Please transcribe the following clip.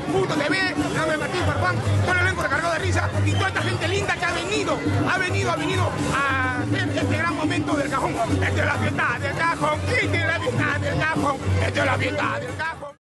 punto TV, dame Martín Farfán, todo el elenco recargado de risa y toda esta gente linda que ha venido, ha venido, ha venido a este gran momento del cajón. Esta es la fiesta del cajón, esta es la fiesta del cajón, esta es la fiesta del cajón.